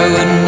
would